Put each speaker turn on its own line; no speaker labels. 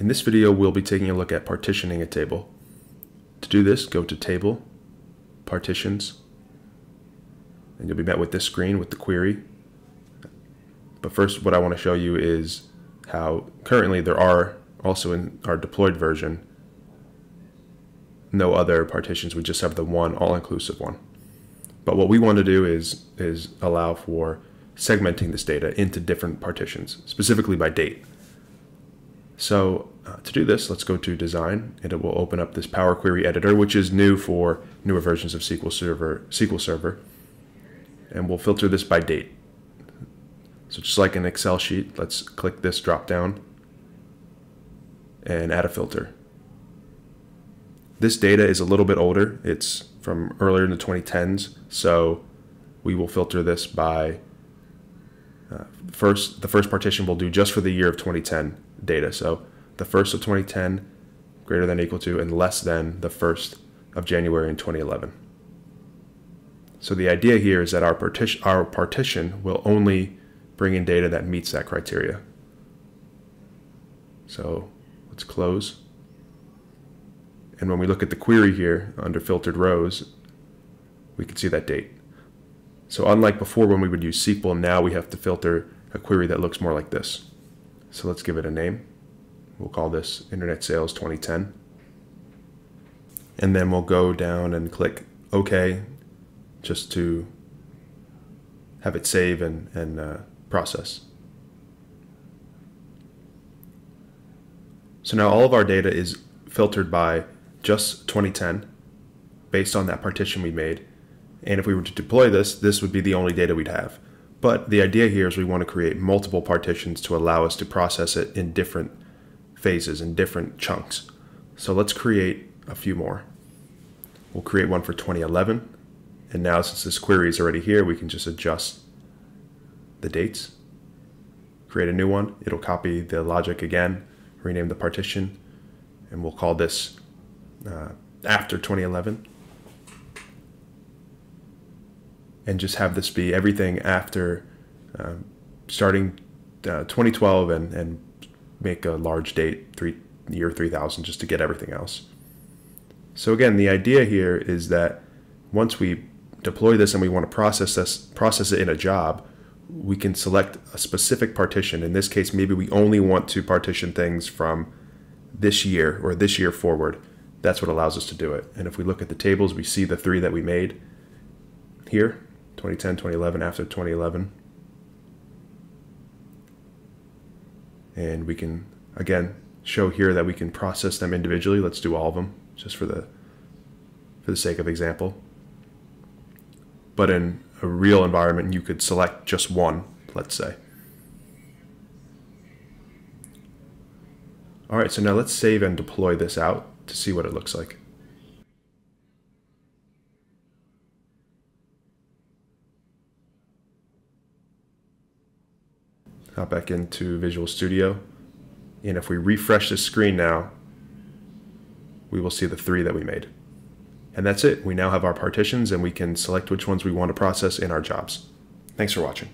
In this video, we'll be taking a look at partitioning a table. To do this, go to Table, Partitions, and you'll be met with this screen with the query. But first, what I want to show you is how currently there are also in our deployed version no other partitions. We just have the one all-inclusive one. But what we want to do is is allow for segmenting this data into different partitions, specifically by date. So uh, to do this, let's go to Design, and it will open up this Power Query Editor, which is new for newer versions of SQL Server. SQL Server, and we'll filter this by date. So just like an Excel sheet, let's click this drop down and add a filter. This data is a little bit older. It's from earlier in the 2010s, so we will filter this by uh, first. The first partition we'll do just for the year of 2010 data. So the first of 2010 greater than equal to and less than the first of January in 2011. So the idea here is that our partition, our partition will only bring in data that meets that criteria. So let's close. And when we look at the query here under filtered rows, we can see that date. So unlike before when we would use SQL, now we have to filter a query that looks more like this. So let's give it a name. We'll call this Internet Sales 2010. And then we'll go down and click OK just to have it save and, and uh, process. So now all of our data is filtered by just 2010 based on that partition we made. And if we were to deploy this, this would be the only data we'd have. But the idea here is we want to create multiple partitions to allow us to process it in different phases, in different chunks. So let's create a few more. We'll create one for 2011. And now since this query is already here, we can just adjust the dates, create a new one. It'll copy the logic again, rename the partition, and we'll call this uh, after 2011 and just have this be everything after um, starting uh, 2012 and, and make a large date three year 3000 just to get everything else. So again the idea here is that once we deploy this and we want to process this process it in a job we can select a specific partition. In this case maybe we only want to partition things from this year or this year forward. That's what allows us to do it. And if we look at the tables, we see the three that we made here 2010, 2011, after 2011. And we can, again, show here that we can process them individually. Let's do all of them just for the, for the sake of example. But in a real environment, you could select just one, let's say. All right, so now let's save and deploy this out to see what it looks like. Hop back into Visual Studio. And if we refresh the screen now, we will see the three that we made. And that's it. We now have our partitions and we can select which ones we want to process in our jobs. Thanks for watching.